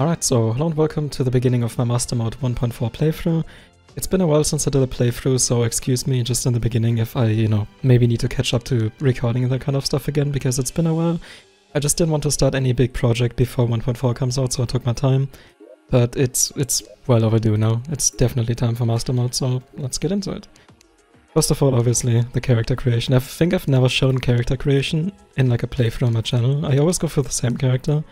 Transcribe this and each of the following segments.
Alright, so hello and welcome to the beginning of my Master Mode 1.4 playthrough. It's been a while since I did a playthrough, so excuse me just in the beginning if I, you know, maybe need to catch up to recording that kind of stuff again, because it's been a while. I just didn't want to start any big project before 1.4 comes out, so I took my time. But it's it's well overdue now. It's definitely time for Master Mode, so let's get into it. First of all, obviously, the character creation. I think I've never shown character creation in like a playthrough on my channel. I always go for the same character,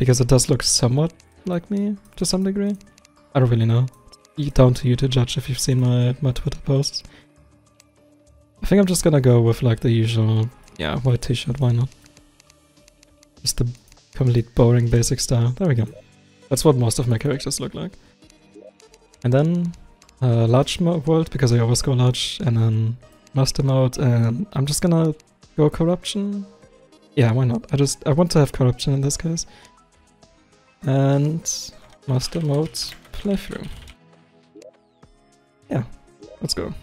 because it does look somewhat like me to some degree. I don't really know It's down to you to judge if you've seen my, my Twitter posts. I think I'm just gonna go with like the usual, yeah, white t-shirt, why not? Just the complete boring basic style. There we go. That's what most of my characters look like. And then uh, large world, because I always go large, and then master mode, and I'm just gonna go corruption. Yeah, why not? I just, I want to have corruption in this case. And master mode playthrough yeah, let's go.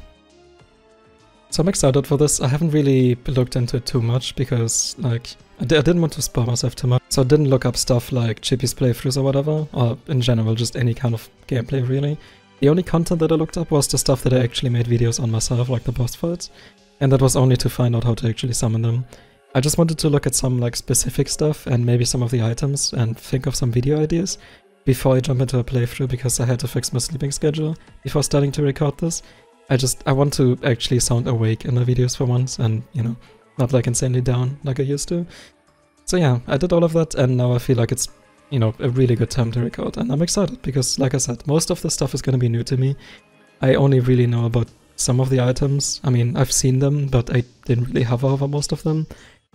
So I'm excited for this. I haven't really looked into it too much because, like, I didn't want to spoil myself too much. So I didn't look up stuff like Chippy's playthroughs or whatever, or in general, just any kind of gameplay really. The only content that I looked up was the stuff that I actually made videos on myself, like the boss fights. And that was only to find out how to actually summon them. I just wanted to look at some like specific stuff and maybe some of the items and think of some video ideas before I jump into a playthrough because I had to fix my sleeping schedule before starting to record this. I just, I want to actually sound awake in my videos for once and, you know, not like insanely down like I used to. So yeah, I did all of that and now I feel like it's, you know, a really good time to record and I'm excited because, like I said, most of the stuff is going to be new to me. I only really know about some of the items. I mean, I've seen them, but I didn't really hover over most of them.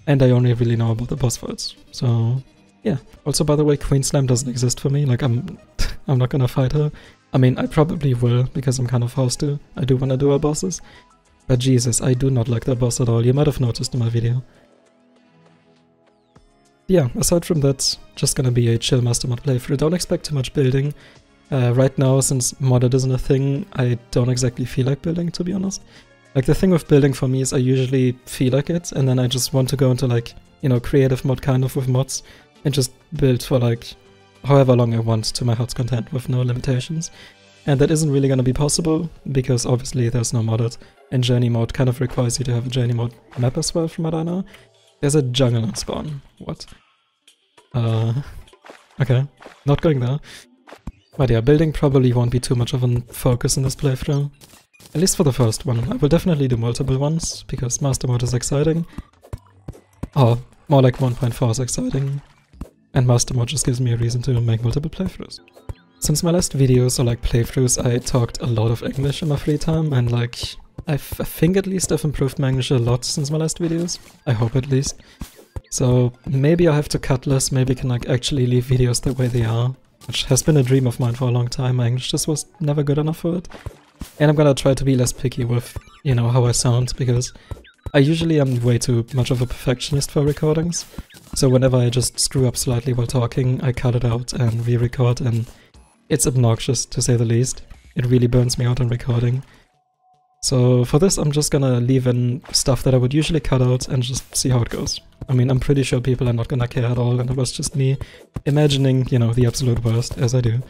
And I only really know about the boss fights. So yeah. Also, by the way, Queen Slime doesn't exist for me. Like, I'm, I'm not gonna fight her. I mean, I probably will because I'm kind of forced to. I do want to do her bosses. But Jesus, I do not like that boss at all. You might have noticed in my video. Yeah, aside from that, just gonna be a chill Master Mod playthrough. Don't expect too much building. Uh, right now, since modded isn't a thing, I don't exactly feel like building, to be honest. Like, the thing with building for me is I usually feel like it, and then I just want to go into, like, you know, creative mode kind of with mods and just build for like however long I want to my heart's content with no limitations. And that isn't really going to be possible because obviously there's no modded and journey mode kind of requires you to have a journey mode map as well from what I know. There's a jungle spawn. What? Uh, okay, not going there. But yeah, building probably won't be too much of a focus in this playthrough. At least for the first one. I will definitely do multiple ones, because Master Mode is exciting. Oh, more like 1.4 is exciting. And Master Mode just gives me a reason to make multiple playthroughs. Since my last videos or like playthroughs, I talked a lot of English in my free time and like I, think at least I've improved my English a lot since my last videos. I hope at least. So maybe I have to cut less, maybe I can like actually leave videos the way they are, which has been a dream of mine for a long time. My English just was never good enough for it. And I'm gonna try to be less picky with, you know, how I sound, because I usually am way too much of a perfectionist for recordings. So whenever I just screw up slightly while talking, I cut it out and re-record and it's obnoxious to say the least. It really burns me out on recording. So for this I'm just gonna leave in stuff that I would usually cut out and just see how it goes. I mean, I'm pretty sure people are not gonna care at all and it was just me imagining, you know, the absolute worst, as I do.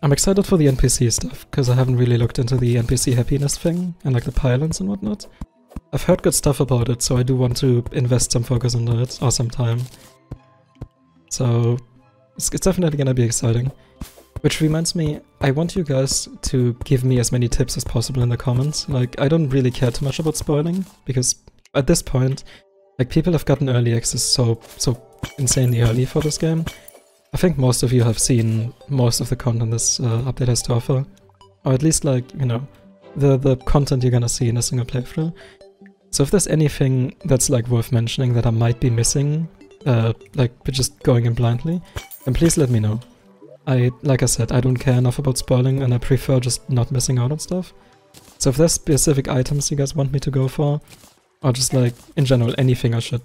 I'm excited for the NPC stuff, because I haven't really looked into the NPC happiness thing and like the pylons and whatnot. I've heard good stuff about it, so I do want to invest some focus into it, or some time. So, it's, it's definitely gonna be exciting. Which reminds me, I want you guys to give me as many tips as possible in the comments. Like, I don't really care too much about spoiling, because at this point, like, people have gotten early access so, so insanely early for this game. I think most of you have seen most of the content this uh, update has to offer. Or at least, like, you know, the, the content you're gonna see in a single playthrough. So if there's anything that's like worth mentioning that I might be missing, uh, like just going in blindly, then please let me know. I, like I said, I don't care enough about spoiling and I prefer just not missing out on stuff. So if there's specific items you guys want me to go for, or just like, in general, anything I should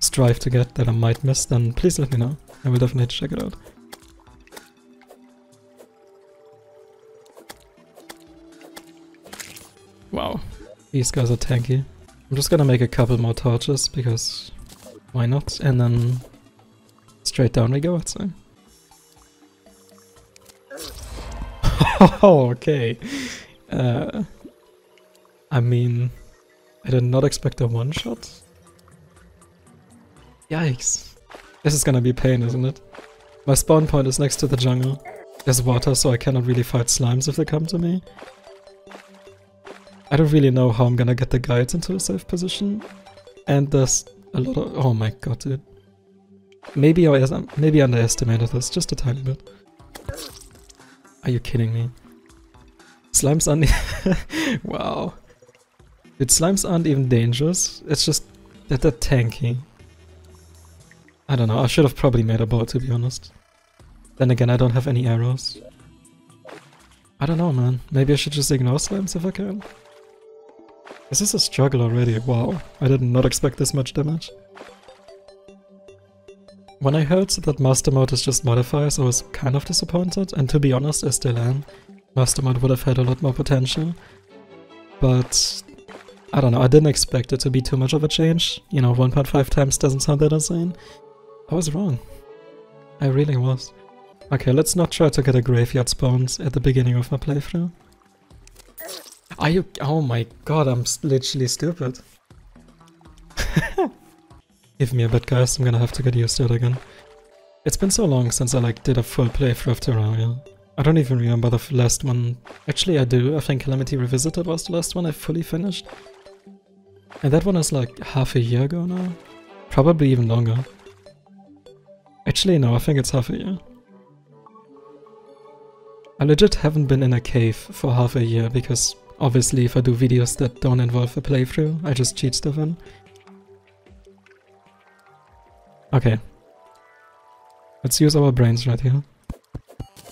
strive to get that I might miss, then please let me know. I will definitely check it out. Wow, these guys are tanky. I'm just gonna make a couple more torches, because why not? And then straight down we go, I'd say. okay. Uh, I mean, I did not expect a one-shot. Yikes. This is gonna be pain, isn't it? My spawn point is next to the jungle. There's water, so I cannot really fight slimes if they come to me. I don't really know how I'm gonna get the guides into a safe position. And there's a lot of... Oh my god, dude. Maybe I maybe underestimated this just a tiny bit. Are you kidding me? Slimes aren't... wow. Dude, slimes aren't even dangerous. It's just that they're tanky. I don't know, I should have probably made a bow to be honest. Then again, I don't have any arrows. I don't know, man. Maybe I should just ignore slimes if I can. This is a struggle already, wow. I did not expect this much damage. When I heard that Master Mode is just modifiers, I was kind of disappointed, and to be honest, I still am. Master Mode would have had a lot more potential. But, I don't know, I didn't expect it to be too much of a change. You know, 1.5 times doesn't sound that insane. I was wrong. I really was. Okay, let's not try to get a graveyard spawns at the beginning of my playthrough. Are you- oh my god, I'm literally stupid. Give me a bit guys, I'm gonna have to get used to it again. It's been so long since I like did a full playthrough of Terraria. I don't even remember the last one. Actually I do, I think Calamity Revisited was the last one I fully finished. And that one is like half a year ago now. Probably even longer. Actually no, I think it's half a year. I legit haven't been in a cave for half a year because obviously if I do videos that don't involve a playthrough, I just cheat stuff in. Okay. Let's use our brains right here.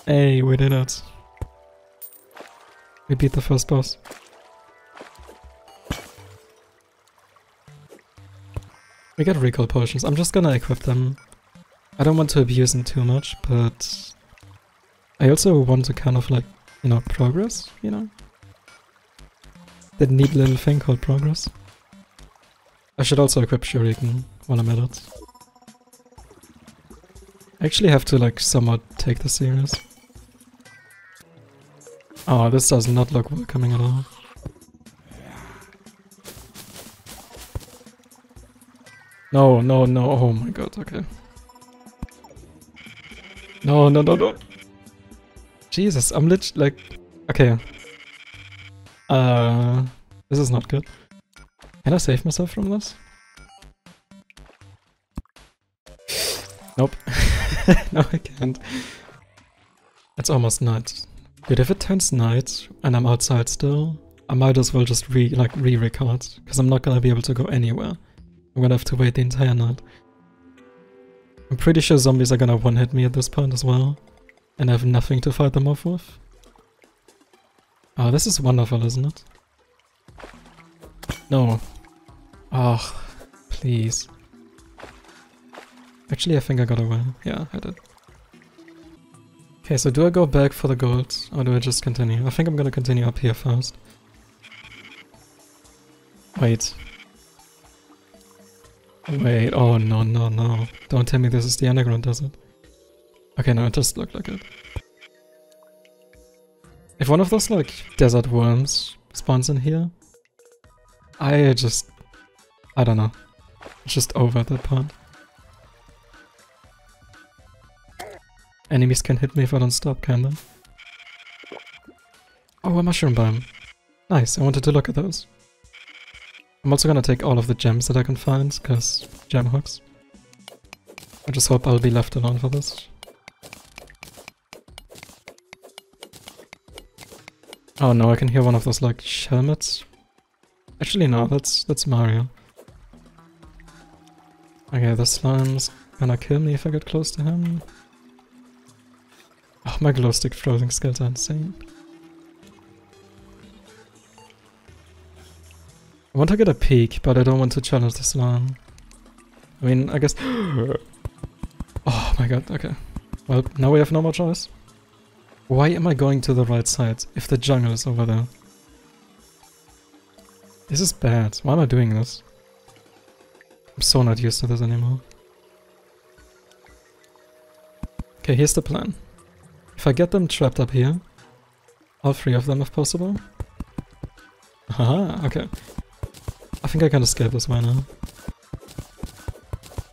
Hey, we did it. We beat the first boss. We get recall potions. I'm just gonna equip them. I don't want to abuse them too much, but I also want to kind of like, you know, progress, you know? That neat little thing called progress. I should also equip Shuriken while I'm at it. I actually have to like somewhat take this serious. Oh, this does not look welcoming at all. No, no, no, oh my god, okay. No, no, no, no. Jesus, I'm lit like okay. Uh this is not good. Can I save myself from this? no, I can't. It's almost night. But if it turns night and I'm outside still, I might as well just re like re-record, because I'm not gonna be able to go anywhere. I'm gonna have to wait the entire night. I'm pretty sure zombies are gonna one-hit me at this point as well, and I have nothing to fight them off with. Oh, this is wonderful, isn't it? No. Oh, please. Actually, I think I got away. Yeah, I did. Okay, so do I go back for the gold, or do I just continue? I think I'm gonna continue up here first. Wait. Wait, oh no, no, no. Don't tell me this is the underground desert. Okay, no, it just looked like it. If one of those, like, desert worms spawns in here, I just... I don't know. Just over at that point. Enemies can hit me if I don't stop, can they? Oh, a mushroom bomb. Nice, I wanted to look at those. I'm also gonna take all of the gems that I can find, cause gem hooks. I just hope I'll be left alone for this. Oh no, I can hear one of those like Shelmets. Actually no, that's that's Mario. Okay, the slime's gonna kill me if I get close to him. Oh, my glow stick frozen skills are insane. I want to get a peek, but I don't want to challenge this slime. I mean, I guess... oh my god, okay. Well, now we have no more choice. Why am I going to the right side if the jungle is over there? This is bad. Why am I doing this? I'm so not used to this anymore. Okay, here's the plan. If I get them trapped up here, All three of them if possible. Haha, okay. I think I can escape this way now.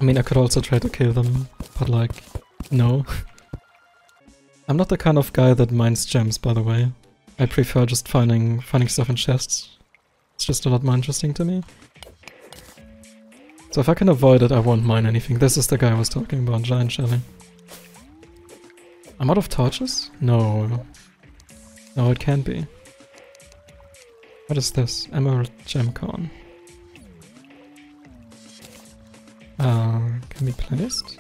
I mean, I could also try to kill them, but like, no. I'm not the kind of guy that mines gems, by the way. I prefer just finding finding stuff in chests. It's just a lot more interesting to me. So if I can avoid it, I won't mine anything. This is the guy I was talking about, Giant Shelly. I'm out of torches? No. No, it can't be. What is this? Emerald Gemcorn. Uh, can be placed?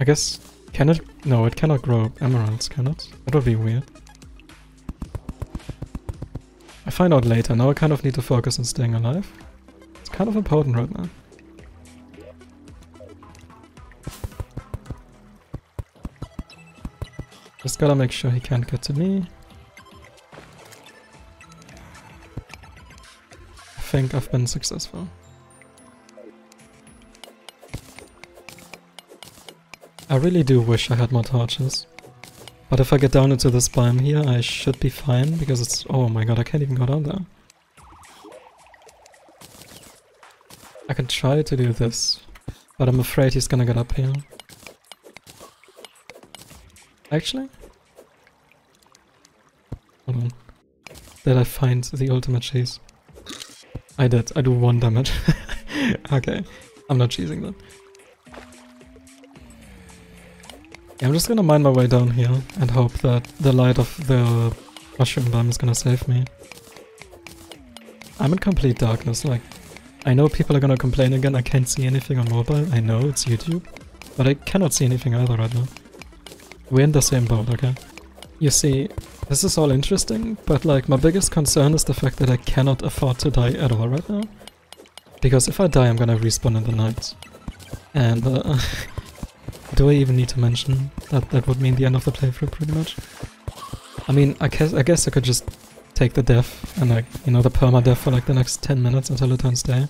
I guess, can it? No, it cannot grow emeralds, can it? That would be weird. I find out later, now I kind of need to focus on staying alive. It's kind of important right now. Just gotta make sure he can't get to me. I think I've been successful. I really do wish I had more torches. But if I get down into this biome here, I should be fine, because it's... Oh my god, I can't even go down there. I can try to do this, but I'm afraid he's gonna get up here. Actually? Hold on. Did I find the ultimate cheese? I did. I do one damage. okay. I'm not cheesing that. Yeah, I'm just gonna mine my way down here and hope that the light of the mushroom bomb is gonna save me. I'm in complete darkness, like, I know people are gonna complain again, I can't see anything on mobile, I know, it's YouTube, but I cannot see anything either right now. We're in the same boat, okay? You see, this is all interesting, but like my biggest concern is the fact that I cannot afford to die at all right now. Because if I die, I'm gonna respawn in the night. And uh, do I even need to mention that that would mean the end of the playthrough pretty much? I mean, I guess I guess I could just take the death and like, you know, the perma-death for like the next 10 minutes until it turns day.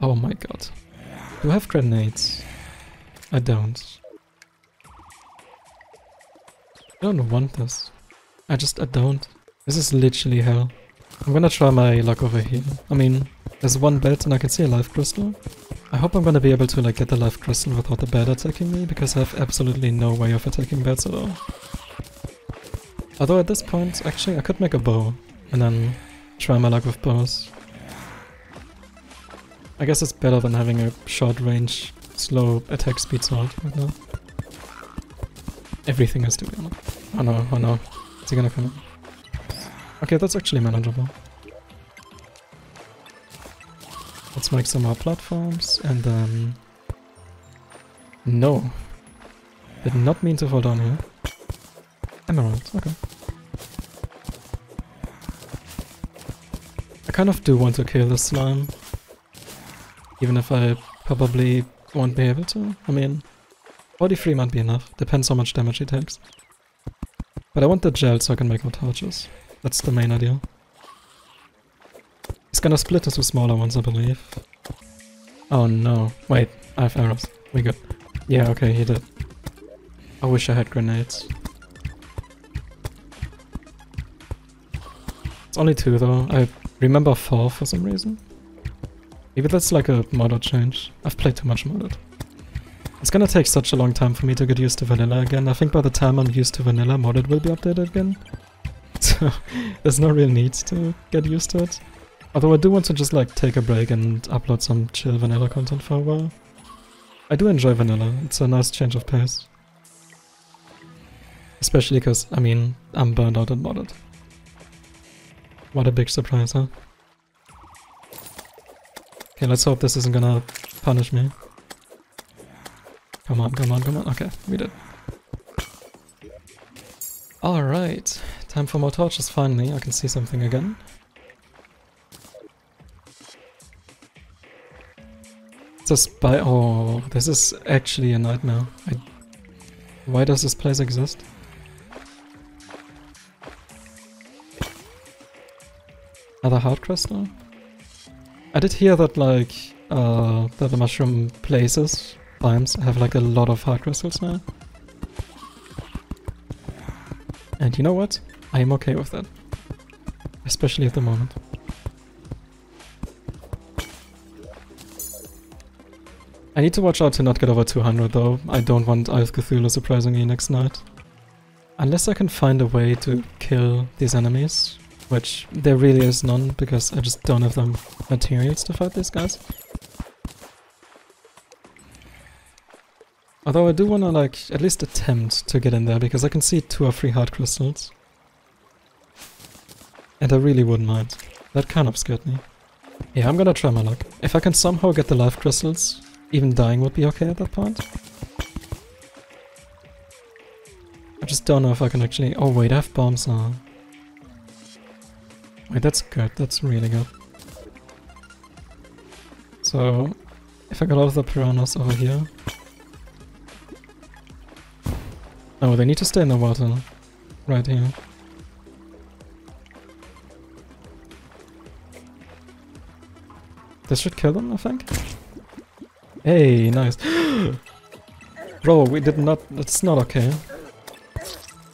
Oh my god. Do I have grenades? I don't. I don't want this. I just, I don't. This is literally hell. I'm gonna try my luck over here. I mean, there's one bed and I can see a life crystal. I hope I'm gonna be able to like get the life crystal without the bed attacking me, because I have absolutely no way of attacking beds at all. Although at this point, actually, I could make a bow, and then try my luck with bows. I guess it's better than having a short range, slow attack speed sword right now. Everything has to be on. Oh no, oh no. Is he gonna come? Okay, that's actually manageable. Let's make some more platforms and then... No. Did not mean to fall down here. Emerald, okay. I kind of do want to kill this slime. Even if I probably won't be able to. I mean, 43 might be enough, depends how much damage he takes. But I want the gel so I can make more torches. That's the main idea. He's gonna split into smaller ones, I believe. Oh no. Wait, I have arrows. We good. Yeah, okay, he did. I wish I had grenades. It's only two though. I remember four for some reason. Maybe that's like a modded change. I've played too much modded. It's gonna take such a long time for me to get used to vanilla again. I think by the time I'm used to vanilla, modded will be updated again. So there's no real need to get used to it. Although I do want to just like take a break and upload some chill vanilla content for a while. I do enjoy vanilla, it's a nice change of pace. Especially because, I mean, I'm burned out and modded. What a big surprise, huh? Okay, let's hope this isn't gonna punish me. Come on, come on, come on. Okay, we did. Alright, time for more torches finally. I can see something again. It's a spy- oh, this is actually a nightmare. I Why does this place exist? Another heart crystal? I did hear that like, uh, that the mushroom places biomes have like a lot of heart crystals now. And you know what? I am okay with that. Especially at the moment. I need to watch out to not get over 200 though. I don't want Eye of Cthulhu surprising me next night. Unless I can find a way to kill these enemies, which there really is none because I just don't have the materials to fight these guys. Although I do want to like at least attempt to get in there because I can see two or three heart crystals. And I really wouldn't mind. That kind of scared me. Yeah, I'm gonna try my luck. If I can somehow get the life crystals, even dying would be okay at that point. I just don't know if I can actually... Oh wait, I have bombs now. Wait, that's good. That's really good. So, if I got all of the piranhas over here... Oh, they need to stay in the water. Right here. This should kill them, I think. Hey, nice. Bro, we did not... It's not okay.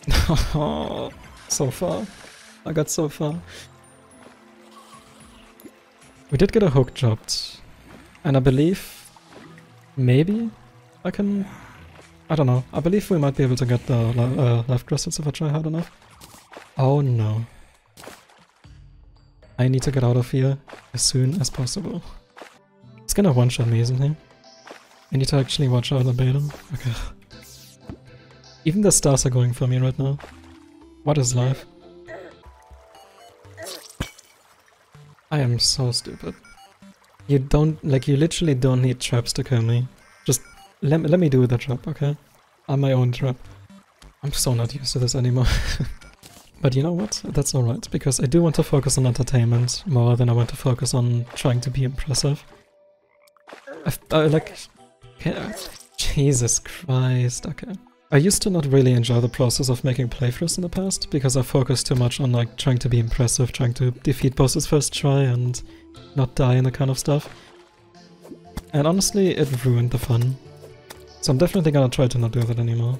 so far. I got so far. We did get a hook dropped. And I believe... Maybe I can... I don't know. I believe we might be able to get the uh, life crystals if I try hard enough. Oh no. I need to get out of here as soon as possible. It's gonna one-shot me, isn't he? I need to actually watch out and bait him. Okay. Even the stars are going for me right now. What is life? I am so stupid. You don't, like, you literally don't need traps to kill me. Let, let me do the trap, okay? I'm my own trap. I'm so not used to this anymore. but you know what? That's alright, because I do want to focus on entertainment more than I want to focus on trying to be impressive. I've, I, like, Jesus Christ, okay. I used to not really enjoy the process of making playthroughs in the past, because I focused too much on like trying to be impressive, trying to defeat bosses first try and not die and that kind of stuff. And honestly, it ruined the fun. So I'm definitely gonna try to not do that anymore.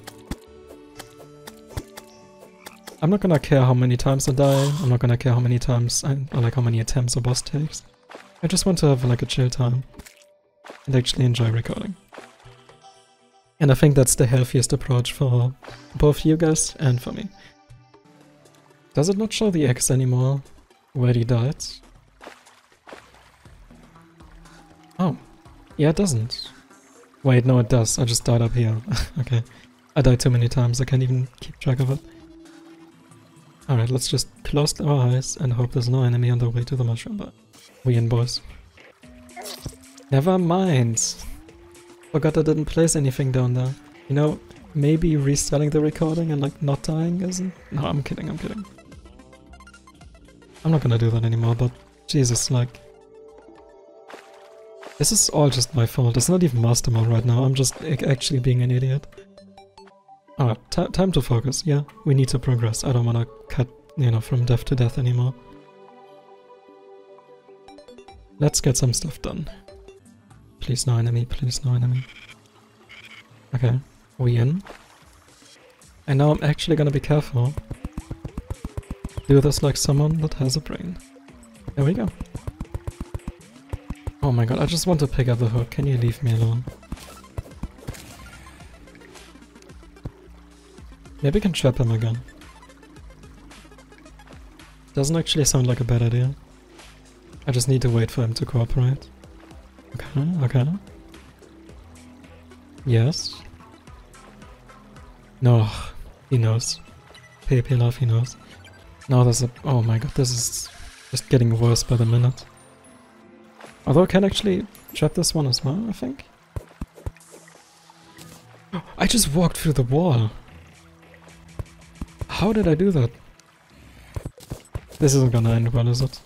I'm not gonna care how many times I die, I'm not gonna care how many times, I, or like how many attempts a boss takes. I just want to have like a chill time and actually enjoy recording. And I think that's the healthiest approach for both you guys and for me. Does it not show the X anymore where he died? Oh. Yeah, it doesn't. Wait, no it does. I just died up here. okay. I died too many times, I can't even keep track of it. Alright, let's just close our eyes and hope there's no enemy on the way to the mushroom but We in, boys. Never mind. Forgot I didn't place anything down there. You know, maybe restarting the recording and like not dying isn't... No, I'm kidding, I'm kidding. I'm not gonna do that anymore, but Jesus, like... This is all just my fault. It's not even master mode right now. I'm just actually being an idiot. Ah, Alright, time to focus. Yeah, we need to progress. I don't wanna cut, you know, from death to death anymore. Let's get some stuff done. Please no enemy, please no enemy. Okay, we in. And now I'm actually gonna be careful. Do this like someone that has a brain. There we go. Oh my god, I just want to pick up the hook. Can you leave me alone? Maybe I can trap him again. Doesn't actually sound like a bad idea. I just need to wait for him to cooperate. Okay, okay. Yes. No, he knows. Pepe love, he knows. Now there's a... Oh my god, this is just getting worse by the minute. Although I can actually trap this one as well, I think. I just walked through the wall. How did I do that? This isn't gonna end well, is it?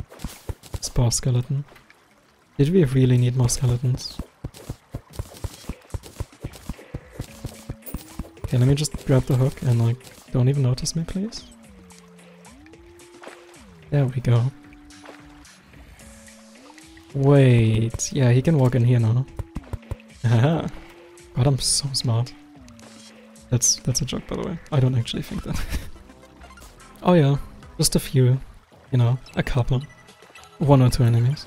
Spore skeleton. Did we really need more skeletons? Okay, let me just grab the hook and like, don't even notice me, please. There we go. Wait, yeah, he can walk in here now. God, I'm so smart. That's that's a joke, by the way. I don't actually think that. Oh yeah, just a few. You know, a couple. One or two enemies.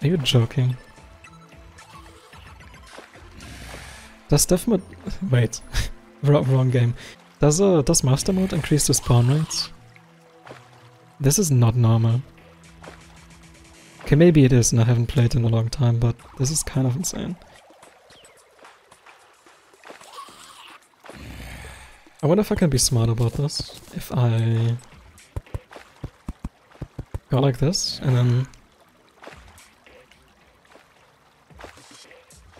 Are you joking? Does death mode... Wait. wrong game. Does, uh, does master mode increase the spawn rates? This is not normal. Okay, maybe it is and I haven't played in a long time, but this is kind of insane. I wonder if I can be smart about this. If I go like this and then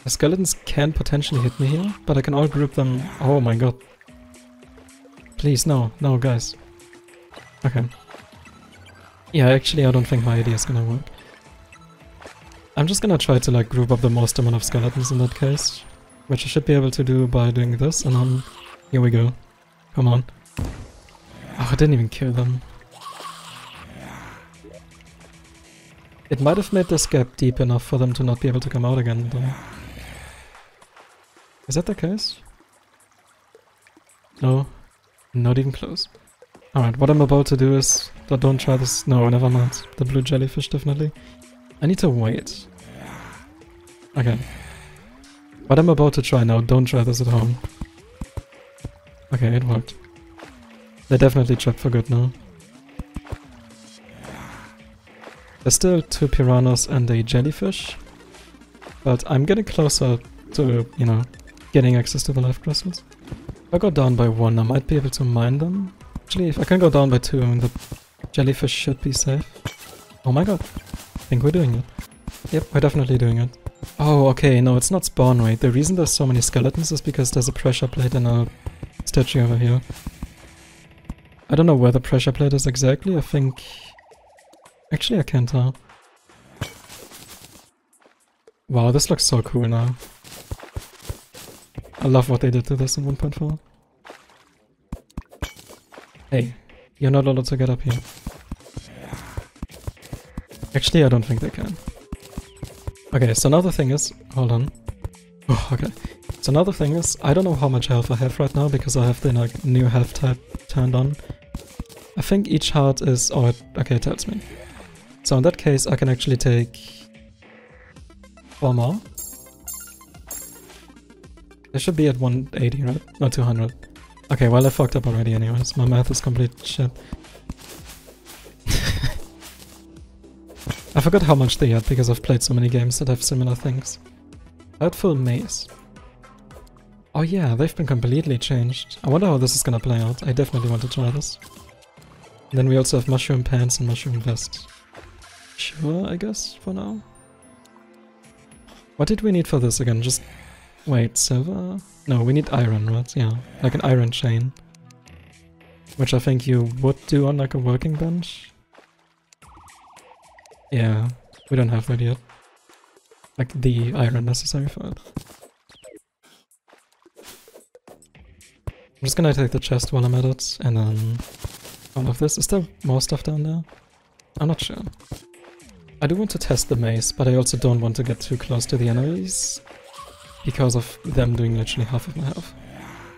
the skeletons can potentially hit me here, but I can all group them. Oh my god. Please, no, no, guys. Okay. Yeah, actually, I don't think my idea is gonna work. I'm just gonna try to like group up the most amount of skeletons in that case. Which I should be able to do by doing this and then... Here we go. Come on. Oh, I didn't even kill them. It might have made this gap deep enough for them to not be able to come out again, though. Is that the case? No. Not even close. Alright, what I'm about to do is... Don't try this... No, never mind. The blue jellyfish, definitely. I need to wait. Okay. What I'm about to try now, don't try this at home. Okay, it worked. They're definitely trapped for good now. There's still two piranhas and a jellyfish. But I'm getting closer to, you know, getting access to the life crystals. If I go down by one, I might be able to mine them. Actually, if I can go down by two, the jellyfish should be safe. Oh my god think we're doing it. Yep, we're definitely doing it. Oh, okay, no, it's not spawn rate. The reason there's so many skeletons is because there's a pressure plate and a statue over here. I don't know where the pressure plate is exactly, I think... Actually, I can't tell. Wow, this looks so cool now. I love what they did to this in 1.4. Hey, you're not allowed to get up here. Actually, I don't think they can. Okay, so another thing is... Hold on. Oh, okay. So another thing is, I don't know how much health I have right now because I have the like, new health type turned on. I think each heart is... Oh, it, okay, it tells me. So in that case, I can actually take... Four more. They should be at 180, right? Not 200. Okay, well I fucked up already anyways. My math is complete shit. Forgot how much they had because I've played so many games that have similar things. Outful Maze. Oh yeah, they've been completely changed. I wonder how this is gonna play out. I definitely want to try this. And then we also have Mushroom Pants and Mushroom Vest. Sure, I guess, for now. What did we need for this again? Just... Wait, silver? No, we need iron, right? Yeah, like an iron chain. Which I think you would do on like a working bench. Yeah, we don't have that yet. Like the iron necessary for it. I'm just gonna take the chest while I'm at it, and then all of this. Is there more stuff down there? I'm not sure. I do want to test the mace, but I also don't want to get too close to the enemies because of them doing literally half of my health.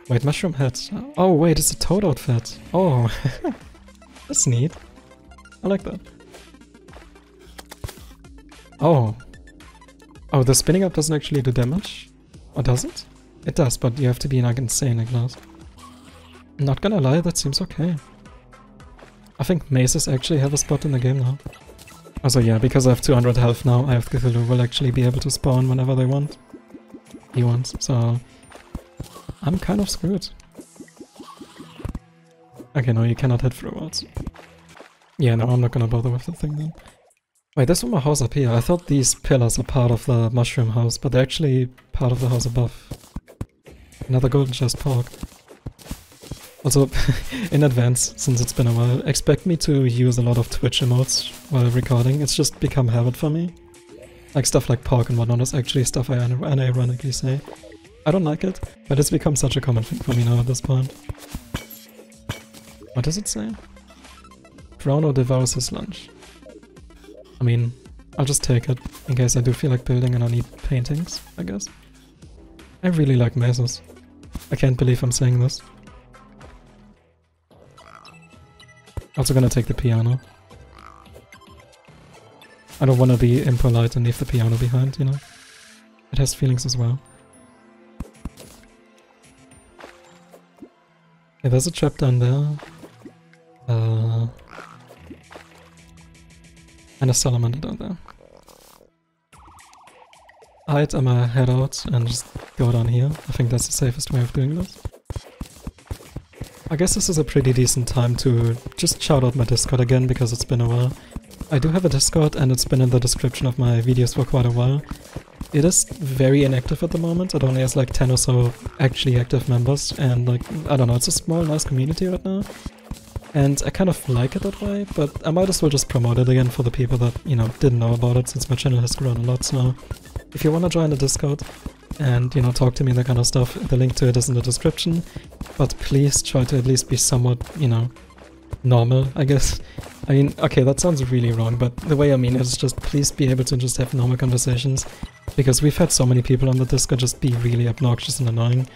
Wait, mushroom head. Oh wait, it's a toad outfit. Oh, that's neat. I like that. Oh. Oh, the spinning up doesn't actually do damage? Or does it? It does, but you have to be like insane Ignace. Not gonna lie, that seems okay. I think maces actually have a spot in the game now. Also yeah, because I have 200 health now, Eye of Cthulhu will actually be able to spawn whenever they want. He wants, so... I'm kind of screwed. Okay, no, you cannot hit through walls. Yeah, no, I'm not gonna bother with the thing then. Wait, there's one my house up here. I thought these pillars are part of the mushroom house, but they're actually part of the house above. Another golden chest Pog. Also, in advance, since it's been a while, expect me to use a lot of Twitch emotes while recording. It's just become habit for me. Like stuff like Pog and whatnot is actually stuff I unironically say. I don't like it, but it's become such a common thing for me now at this point. What does it say? Browno devours his lunch. I mean, I'll just take it, in case I do feel like building and I need paintings, I guess. I really like maces. I can't believe I'm saying this. Also gonna take the piano. I don't wanna be impolite and leave the piano behind, you know? It has feelings as well. Okay, there's a trap down there. And a salamander down there. I'd I'ma head out and just go down here. I think that's the safest way of doing this. I guess this is a pretty decent time to just shout out my Discord again because it's been a while. I do have a Discord and it's been in the description of my videos for quite a while. It is very inactive at the moment, it only has like 10 or so actually active members and like, I don't know, it's a small nice community right now. And I kind of like it that way, but I might as well just promote it again for the people that, you know, didn't know about it since my channel has grown a lot, so if you want to join the Discord and, you know, talk to me that kind of stuff, the link to it is in the description. But please try to at least be somewhat, you know, normal, I guess. I mean, okay, that sounds really wrong, but the way I mean it is just please be able to just have normal conversations. Because we've had so many people on the Discord just be really obnoxious and annoying.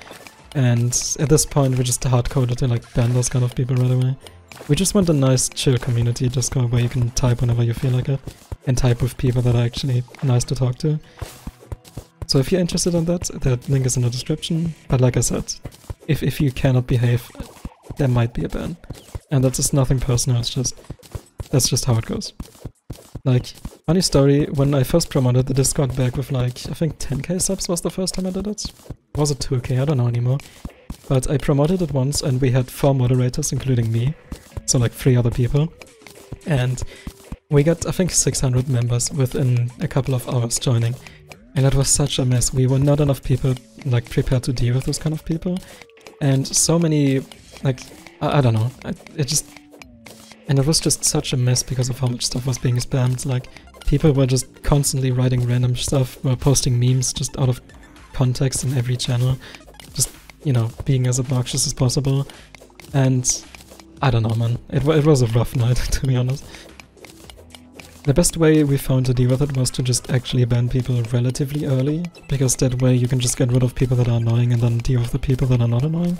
And at this point, we're just hard-coded to like ban those kind of people right away. We just want a nice, chill community Discord where you can type whenever you feel like it. And type with people that are actually nice to talk to. So if you're interested in that, that link is in the description. But like I said, if, if you cannot behave, there might be a ban. And that's just nothing personal, it's just... That's just how it goes. Like, funny story, when I first promoted the Discord back with like, I think 10k subs was the first time I did it? Was it 2k? I don't know anymore. But I promoted it once and we had four moderators, including me. So like three other people. And we got, I think, 600 members within a couple of hours joining. And that was such a mess. We were not enough people like prepared to deal with those kind of people. And so many, like, I, I don't know, I, it just... And it was just such a mess because of how much stuff was being spammed. Like, people were just constantly writing random stuff, were posting memes just out of context in every channel. Just, you know, being as obnoxious as possible. And I don't know, man. It, it was a rough night, to be honest. The best way we found to deal with it was to just actually ban people relatively early, because that way you can just get rid of people that are annoying and then deal with the people that are not annoying.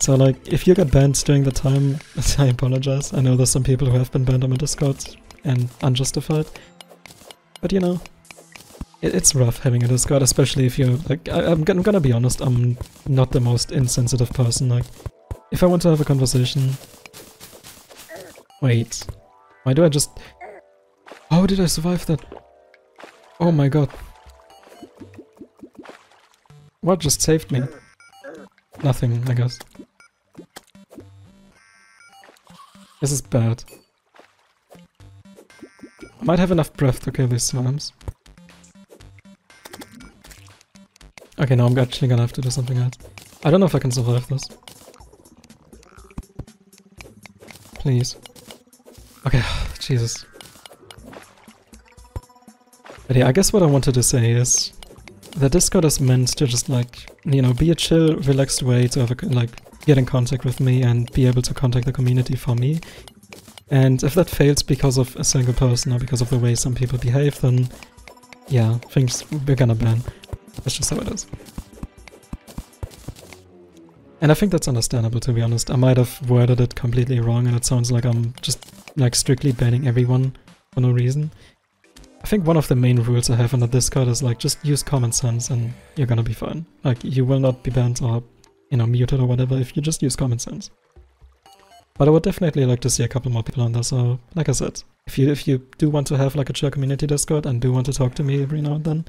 So like, if you get banned during the time, I apologize. I know there's some people who have been banned on my Discord and unjustified. But you know, it, it's rough having a Discord, especially if you're like, I, I'm, I'm gonna be honest, I'm not the most insensitive person. Like, if I want to have a conversation... Wait, why do I just... How did I survive that? Oh my god. What just saved me? Nothing, I guess. This is bad. I might have enough breath to kill these slimes. Okay, now I'm actually gonna have to do something else. I don't know if I can survive this. Please. Okay, Jesus. But yeah, I guess what I wanted to say is the Discord is meant to just like, you know, be a chill, relaxed way to have a, like, get in contact with me and be able to contact the community for me. And if that fails because of a single person or because of the way some people behave, then yeah, things we're gonna ban. That's just how it is. And I think that's understandable to be honest. I might have worded it completely wrong and it sounds like I'm just like strictly banning everyone for no reason. I think one of the main rules I have on the Discord is like just use common sense and you're gonna be fine. Like you will not be banned or, you know, muted or whatever if you just use common sense. But I would definitely like to see a couple more people on there, so like I said, if you if you do want to have like a chill community Discord and do want to talk to me every now and then,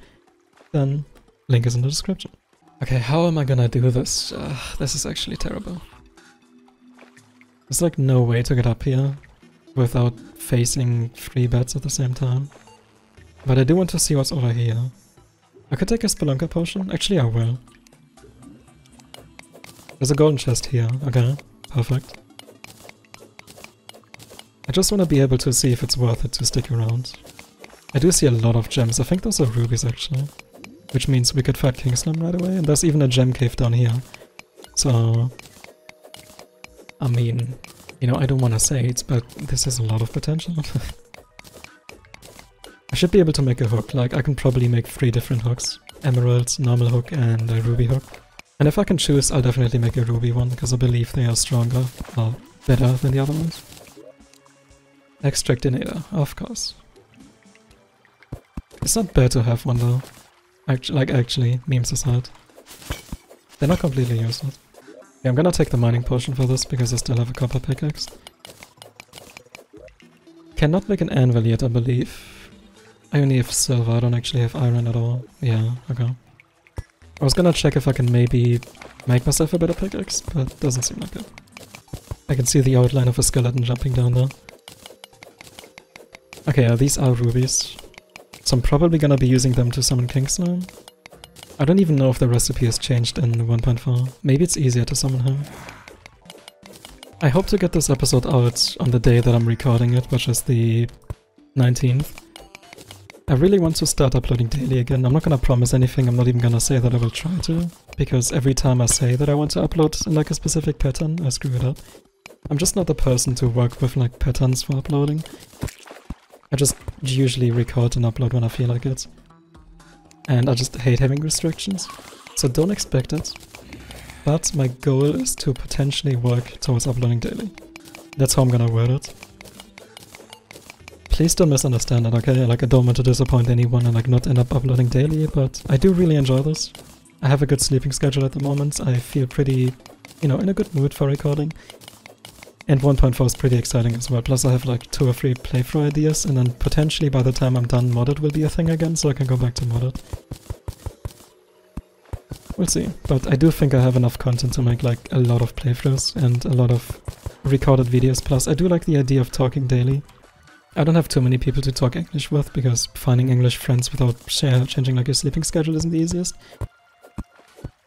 then link is in the description. Okay, how am I gonna do this? Uh, this is actually terrible. There's like no way to get up here without facing three beds at the same time. But I do want to see what's over here. I could take a Spelunker potion. Actually, I will. There's a golden chest here. Okay, perfect. I just want to be able to see if it's worth it to stick around. I do see a lot of gems. I think those are rubies, actually. Which means we could fight King Kingslam right away. And there's even a gem cave down here. So... I mean, you know, I don't want to say it, but this has a lot of potential. I should be able to make a hook, like I can probably make three different hooks. Emeralds, normal hook, and a ruby hook. And if I can choose, I'll definitely make a ruby one, because I believe they are stronger. or better than the other ones. Extractinator, of course. It's not bad to have one though. Like actually, memes aside. They're not completely useless. Yeah, I'm gonna take the mining potion for this because I still have a copper pickaxe. Cannot make an anvil yet, I believe. I only have silver, I don't actually have iron at all. Yeah, okay. I was gonna check if I can maybe make myself a better pickaxe, but doesn't seem like it. I can see the outline of a skeleton jumping down there. Okay, these are rubies. So I'm probably gonna be using them to summon Kingsnarn. I don't even know if the recipe has changed in 1.4. Maybe it's easier to summon him. I hope to get this episode out on the day that I'm recording it, which is the 19th. I really want to start uploading daily again. I'm not gonna promise anything, I'm not even gonna say that I will try to, because every time I say that I want to upload in like a specific pattern, I screw it up. I'm just not the person to work with like patterns for uploading. I just usually record and upload when I feel like it. And I just hate having restrictions. So don't expect it. But my goal is to potentially work towards uploading daily. That's how I'm gonna word it. Please don't misunderstand it, okay? Like I don't want to disappoint anyone and like not end up uploading daily, but I do really enjoy this. I have a good sleeping schedule at the moment. I feel pretty, you know, in a good mood for recording. And 1.4 is pretty exciting as well. Plus I have like two or three playthrough ideas and then potentially by the time I'm done modded will be a thing again so I can go back to modded. We'll see. But I do think I have enough content to make like a lot of playthroughs and a lot of recorded videos. Plus I do like the idea of talking daily. I don't have too many people to talk English with because finding English friends without changing like your sleeping schedule isn't the easiest.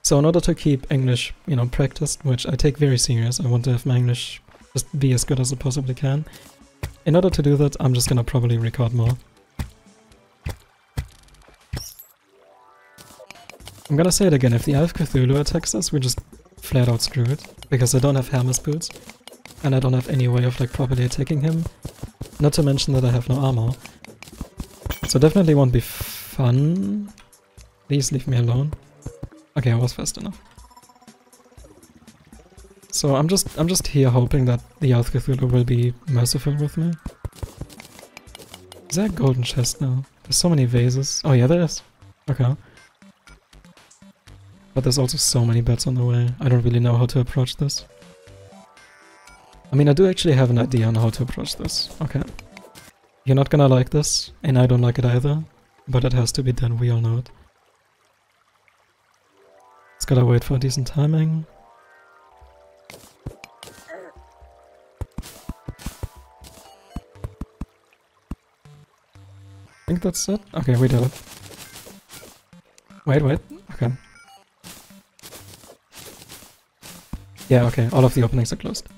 So in order to keep English, you know, practiced, which I take very serious, I want to have my English just be as good as I possibly can. In order to do that, I'm just gonna probably record more. I'm gonna say it again, if the Eye of Cthulhu attacks us, we're just flat out screwed. Because I don't have Hermes boots. And I don't have any way of like properly attacking him. Not to mention that I have no armor. So definitely won't be fun. Please leave me alone. Okay, I was fast enough. So I'm just I'm just here hoping that the Eye of Cthulhu will be merciful with me. Is there a golden chest now? There's so many vases. Oh yeah, there is. Okay. But there's also so many beds on the way. I don't really know how to approach this. I mean, I do actually have an idea on how to approach this. Okay. You're not gonna like this, and I don't like it either. But it has to be done, we all know it. It's gotta wait for decent timing. Think that's it. Okay, we did it. Wait, wait. Okay. Yeah, okay, all of the openings are closed.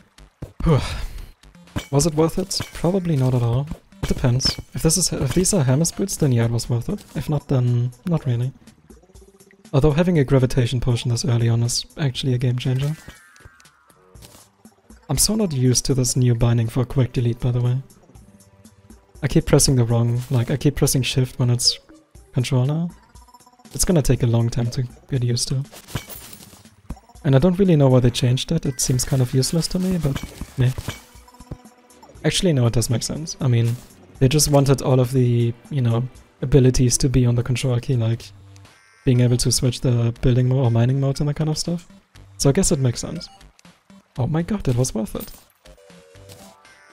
was it worth it? Probably not at all. It depends. If this is if these are Hermes boots, then yeah, it was worth it. If not, then not really. Although having a gravitation potion this early on is actually a game changer. I'm so not used to this new binding for quick delete, by the way. I keep pressing the wrong, like I keep pressing shift when it's control now. It's gonna take a long time to get used to. And I don't really know why they changed it, it seems kind of useless to me, but meh. Actually no, it does make sense. I mean, they just wanted all of the, you know, abilities to be on the control key, like being able to switch the building mode or mining mode and that kind of stuff. So I guess it makes sense. Oh my god, it was worth it.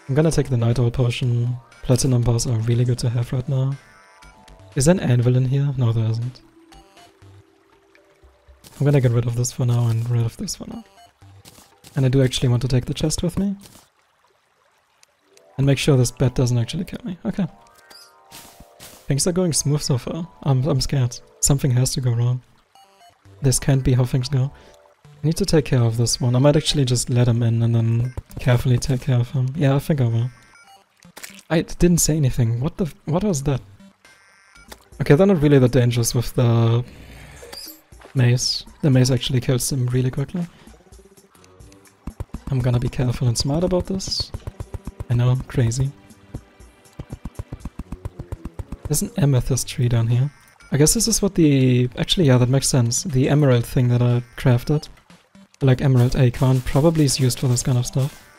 I'm gonna take the Night Owl potion, Platinum bars are really good to have right now. Is there an anvil in here? No, there isn't. I'm gonna get rid of this for now and rid of this for now. And I do actually want to take the chest with me. And make sure this bed doesn't actually kill me. Okay. Things are going smooth so far. I'm, I'm scared. Something has to go wrong. This can't be how things go. I need to take care of this one. I might actually just let him in and then carefully take care of him. Yeah, I think I will. I didn't say anything. What the... what was that? Okay, they're not really that dangerous with the mace. The mace actually kills them really quickly. I'm gonna be careful and smart about this. I know, I'm crazy. There's an amethyst tree down here. I guess this is what the... Actually, yeah, that makes sense. The emerald thing that I crafted, like emerald acorn, probably is used for this kind of stuff.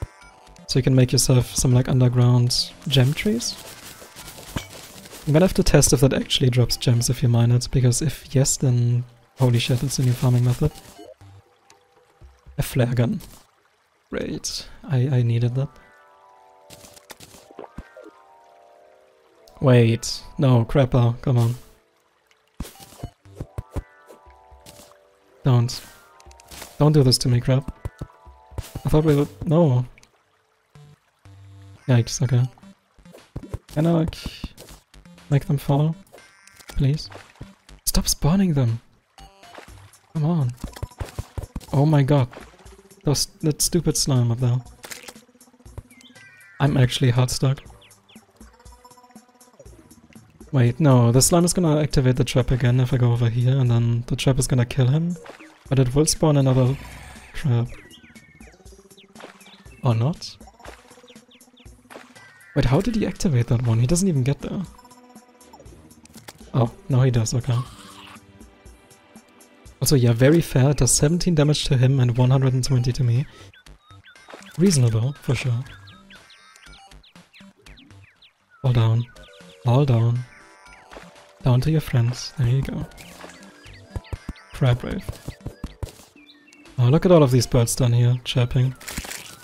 So you can make yourself some like underground gem trees. I'm gonna have to test if that actually drops gems if you mine it, because if yes, then holy shit, it's a new farming method. A flare gun. Great. I, I needed that. Wait. No, crapper, oh, come on. Don't. Don't do this to me, crap. I thought we would... No. Yikes, okay. Can I, like, make them follow? Please? Stop spawning them! Come on. Oh my god. Those, that stupid slime up there. I'm actually hard stuck. Wait, no, the slime is gonna activate the trap again if I go over here, and then the trap is gonna kill him. But it will spawn another trap. Or not? Wait, how did he activate that one? He doesn't even get there. Oh, oh, no he does, okay. Also, yeah, very fair. It does 17 damage to him and 120 to me. Reasonable, for sure. Fall down. Fall down. Down to your friends. There you go. Crab Rave. Oh, look at all of these birds down here, chirping.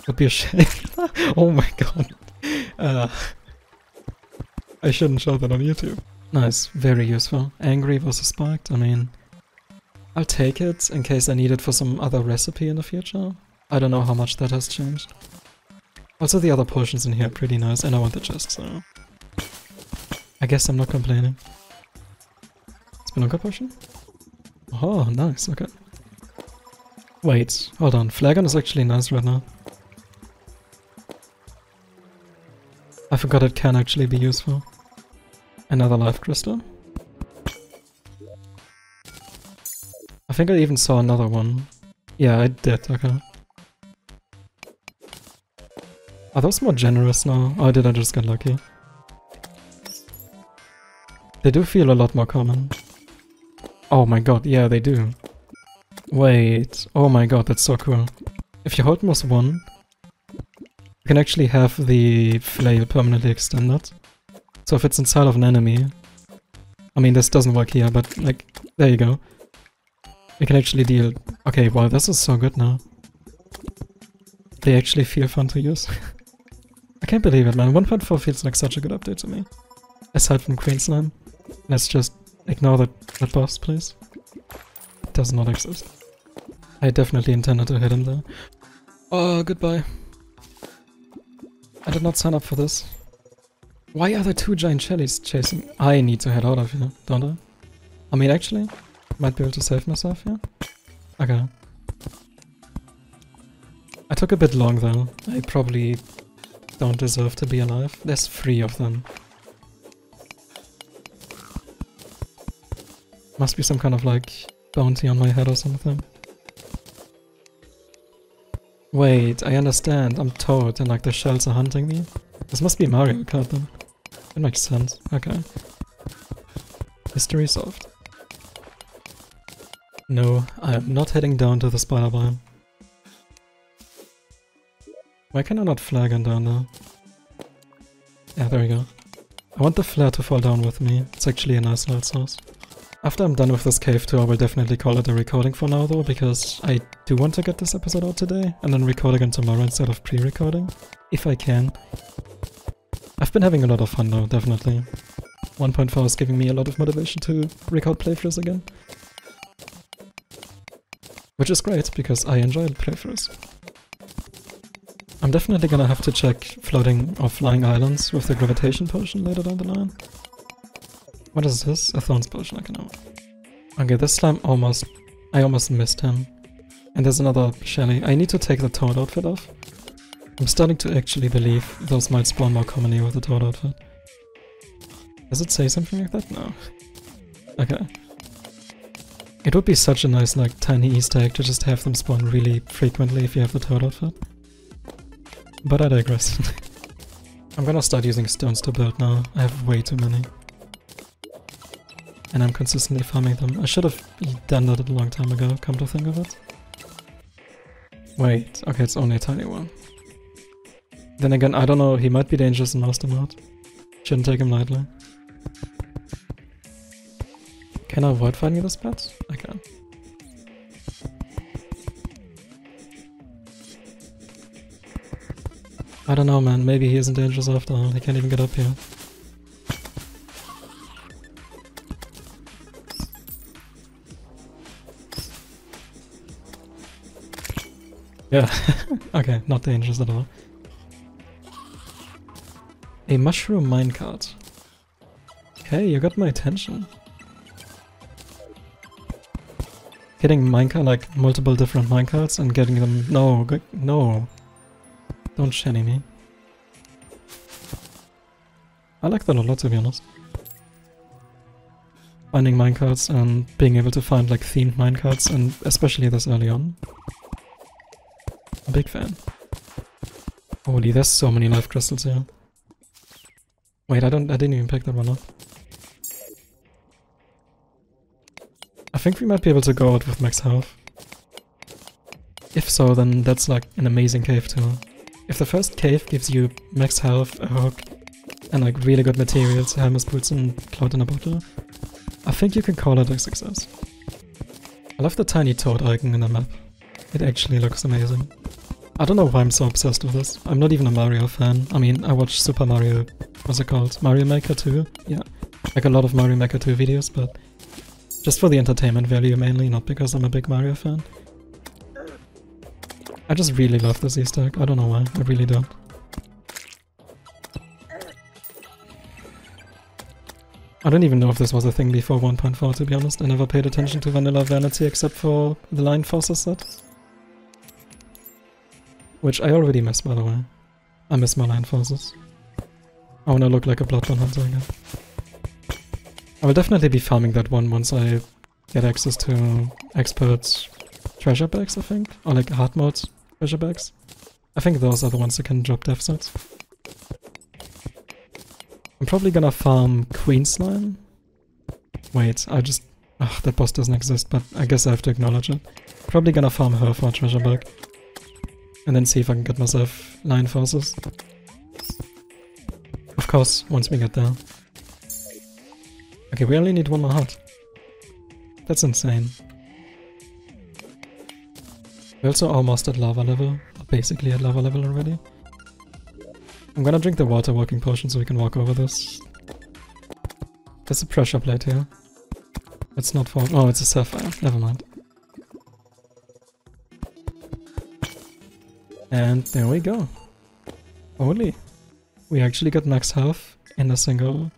Would be a shame. oh my god. Uh, I shouldn't show that on YouTube. Nice, very useful. Angry versus spiked, I mean... I'll take it in case I need it for some other recipe in the future. I don't know how much that has changed. Also the other potions in here are pretty nice and I want the chest, so... I guess I'm not complaining. Spelunker potion? Oh, nice, okay. Wait, hold on, Flare gun is actually nice right now. Forgot it can actually be useful. Another life crystal. I think I even saw another one. Yeah, I did, okay. Are those more generous now? Or did I just get lucky? They do feel a lot more common. Oh my god, yeah, they do. Wait, oh my god, that's so cool. If you hold 1, you can actually have the flail permanently extended. So if it's inside of an enemy... I mean, this doesn't work here, but like, there you go. We can actually deal... Okay, wow, this is so good now. They actually feel fun to use. I can't believe it, man. 1.4 feels like such a good update to me. Aside from Queen Slime. Let's just ignore that, that boss, please. It does not exist. I definitely intended to hit him there. Oh, goodbye. I did not sign up for this. Why are there two giant shellies chasing? I need to head out of here, don't I? I mean, actually, might be able to save myself here. Okay. I took a bit long though. I probably don't deserve to be alive. There's three of them. Must be some kind of like bounty on my head or something. Wait, I understand. I'm Toad and like the shells are hunting me. This must be Mario Kart then. That makes sense. Okay. History solved. No, I am not heading down to the spider biome. Why can I not flare gun down there? Yeah, there we go. I want the flare to fall down with me. It's actually a nice light source. After I'm done with this cave tour, I will definitely call it a recording for now though, because I do want to get this episode out today, and then record again tomorrow instead of pre-recording. If I can. I've been having a lot of fun though, definitely. 1.4 is giving me a lot of motivation to record playthroughs again. Which is great, because I enjoy playthroughs. I'm definitely gonna have to check floating or flying islands with the gravitation potion later down the line. What is this? A thorns potion, I can know. Okay, this time almost... I almost missed him. And there's another Shelly. I need to take the Toad outfit off. I'm starting to actually believe those might spawn more commonly with the Toad outfit. Does it say something like that? No. Okay. It would be such a nice, like, tiny easter egg to just have them spawn really frequently if you have the Toad outfit. But I digress. I'm gonna start using stones to build now. I have way too many. And I'm consistently farming them. I should have done that a long time ago, come to think of it. Wait, okay, it's only a tiny one. Then again, I don't know, he might be dangerous in Master Mode. Shouldn't take him lightly. Can I avoid fighting this pet? I can. I don't know, man. Maybe he isn't dangerous after all. He can't even get up here. Yeah. okay, not dangerous at all. A mushroom minecart. Okay, you got my attention. Getting minecart, like multiple different minecarts and getting them- no, no. Don't shanny me. I like that a lot to be honest. Finding minecarts and being able to find like themed minecarts and especially this early on. Big fan. Holy, there's so many life crystals here. Wait, I don't I didn't even pick that one up. I think we might be able to go out with max health. If so, then that's like an amazing cave too. If the first cave gives you max health, a hook, and like really good materials, Hermes boots and cloud in a bottle, I think you can call it a success. I love the tiny toad icon in the map. It actually looks amazing. I don't know why I'm so obsessed with this. I'm not even a Mario fan. I mean, I watch Super Mario... what's it called? Mario Maker 2? Yeah. Like a lot of Mario Maker 2 videos, but just for the entertainment value mainly, not because I'm a big Mario fan. I just really love this Easter egg. I don't know why. I really don't. I don't even know if this was a thing before 1.4 to be honest. I never paid attention to Vanilla Vanity except for the Leinfors set. Which I already miss by the way. I miss my Leinfors. I wanna look like a Bloodborne hunter again. I will definitely be farming that one once I get access to expert treasure bags, I think. Or like hard mode treasure bags. I think those are the ones that can drop dev sets. I'm probably gonna farm Queen Slime. Wait, I just... Ugh, that boss doesn't exist, but I guess I have to acknowledge it. Probably gonna farm her for a treasure bag. And then see if I can get myself Leinfors. Of course, once we get there. Okay, we only need one more heart. That's insane. We're also almost at lava level, basically at lava level already. I'm gonna drink the water walking potion so we can walk over this. There's a pressure plate here. It's not for- oh, it's a sapphire, never mind. And there we go. Holy. We actually got max health in a single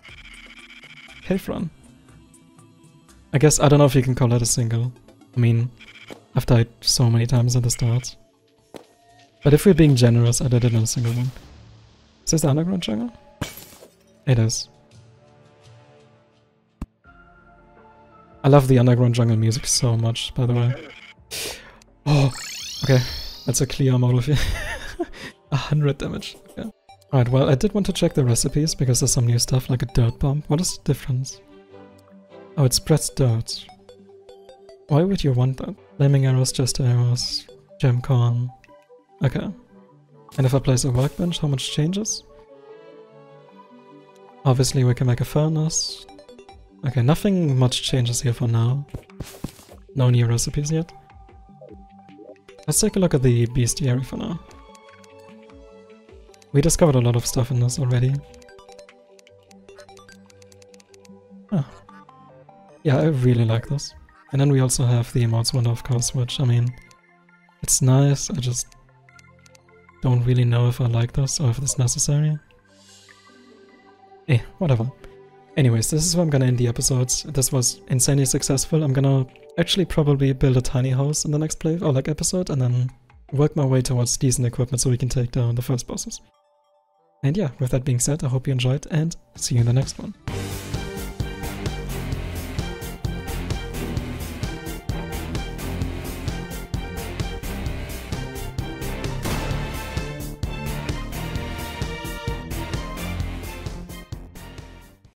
cave run. I guess, I don't know if you can call it a single. I mean, I've died so many times at the start. But if we're being generous, I did it in a single one. Is this the underground jungle? It is. I love the underground jungle music so much, by the way. Oh, okay. That's a clear model of A hundred damage. Okay. Alright, well, I did want to check the recipes because there's some new stuff like a dirt bomb. What is the difference? Oh, it spreads dirt. Why would you want that? Flaming arrows, just arrows, gem corn. Okay. And if I place a workbench, how much changes? Obviously we can make a furnace. Okay, nothing much changes here for now. No new recipes yet. Let's take a look at the bestiary for now. We discovered a lot of stuff in this already. Yeah, I really like this. And then we also have the Immort's Wonder, of course, which, I mean, it's nice, I just don't really know if I like this or if it's necessary. Eh, whatever. Anyways, this is where I'm gonna end the episodes. This was insanely successful. I'm gonna actually probably build a tiny house in the next play or like episode and then work my way towards decent equipment so we can take down the first bosses. And yeah, with that being said, I hope you enjoyed and see you in the next one.